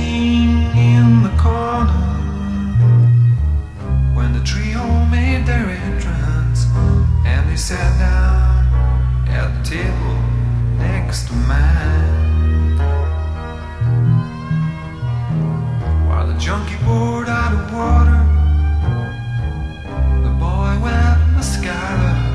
sitting in the corner when the trio made their entrance and they sat down at the table next to mine. While the junkie poured out of water, the boy went mascara.